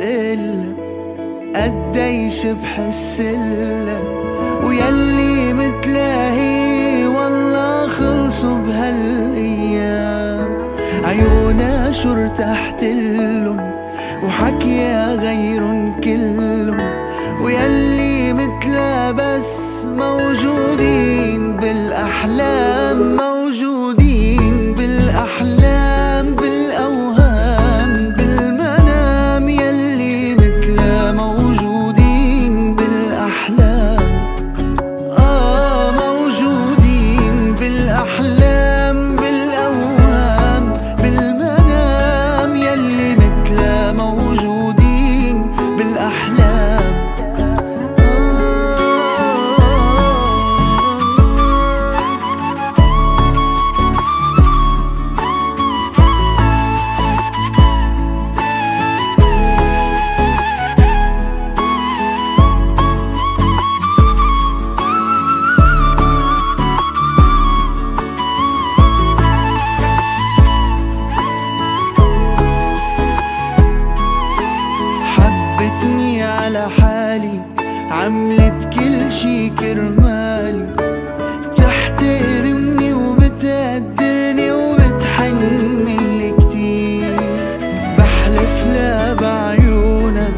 إلا قديش بحسلك ويلي متلاهي والله خلصوا بهالأيام. عيونا شو ارتحت لهم وحكيا غيرن كلهم ويلي متلا بس موجودين بالأحلام موجودين على حالي عملت كل شي كرمالي. بتحترمني وبتقدرني وبتحنلي كتير. بحلف لا بعيونها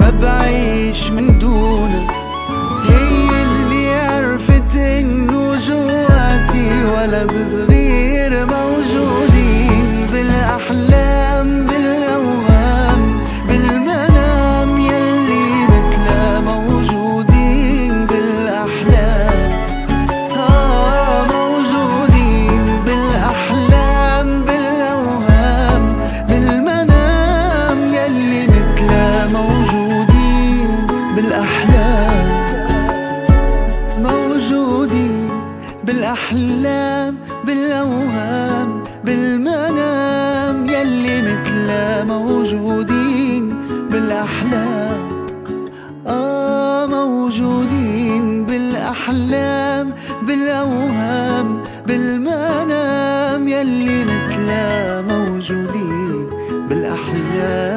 ما بعيش من دونها هي اللي عرفت إنه جواتي ولد صغير موجودين بالأحلام بالأوهام بالمنام يلي متلا موجودين بالأحلام. آه موجودين بالأحلام بالأوهام بالمنام يلي متلا موجودين بالأحلام.